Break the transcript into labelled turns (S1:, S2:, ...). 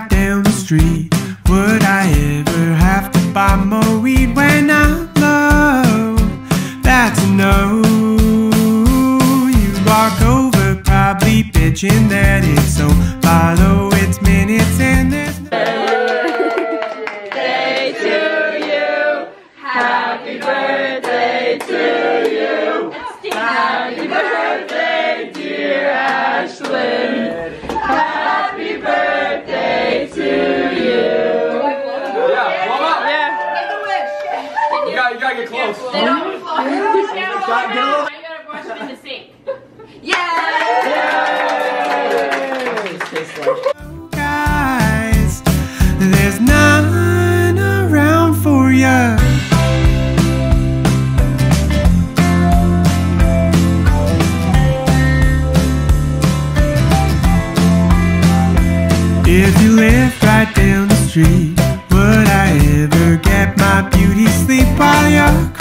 S1: right down the street, would I ever have to buy more weed when I'm low? That's a no. You walk over, probably bitching that it's so follow its minutes and there's no.
S2: Yeah, blow up. You gotta, you gotta get close.
S3: They don't fall. You gotta brush them in the sink.
S1: guys. If you lived right down the street, would I ever get my beauty sleep while you're